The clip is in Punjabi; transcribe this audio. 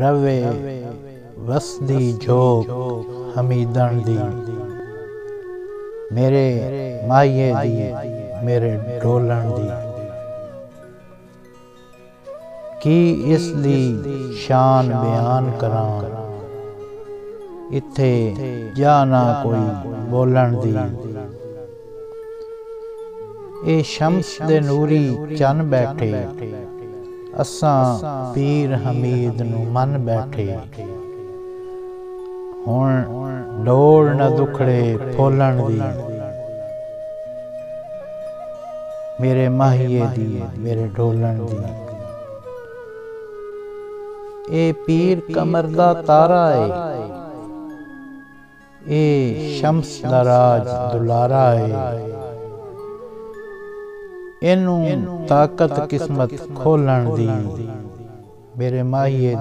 ਰਵੇ ਵਸਦੀ ਜੋਗ ਹਮੀਦਣ ਦੀ। ਮੇਰੇ ਮਾਈਏ ਦੀ ਮੇਰੇ ਡੋਲਣ ਦੀ। ਕੀ ਇਸ ਦੀ ਸ਼ਾਨ ਬਿਆਨ ਕਰਾਂ? ਇੱਥੇ ਜਾ ਨਾ ਕੋਈ ਬੋਲਣ ਦੀ। ਇਹ ਸ਼ਮਸ ਦੇ ਨੂਰੀ ਚੰਨ ਬੈਠੇ। ਅਸਾਂ ਪੀਰ ਹਮੀਦ ਨੂੰ ਮਨ ਬੈਠੇ। ਹੁਣ ਲੋੜ ਨਾ ਦੁਖੜੇ ਫੋਲਣ ਦੀ। ਮੇਰੇ ਮਾਹੀਏ ਦੀ, ਮੇਰੇ ਢੋਲਣ ਦੀ। ਇਹ ਪੀਰ ਕਮਰ ਦਾ ਤਾਰਾ ਏ। ਇਹ ਸ਼ਮਸ ਦਾ ਰਾਜ ਦੁਲਾਰਾ ਏ। ਇਹਨੂੰ ਤਾਕਤ ਕਿਸਮਤ ਖੋਲਣ ਦੀ। ਮੇਰੇ ਮਾਹੀਏ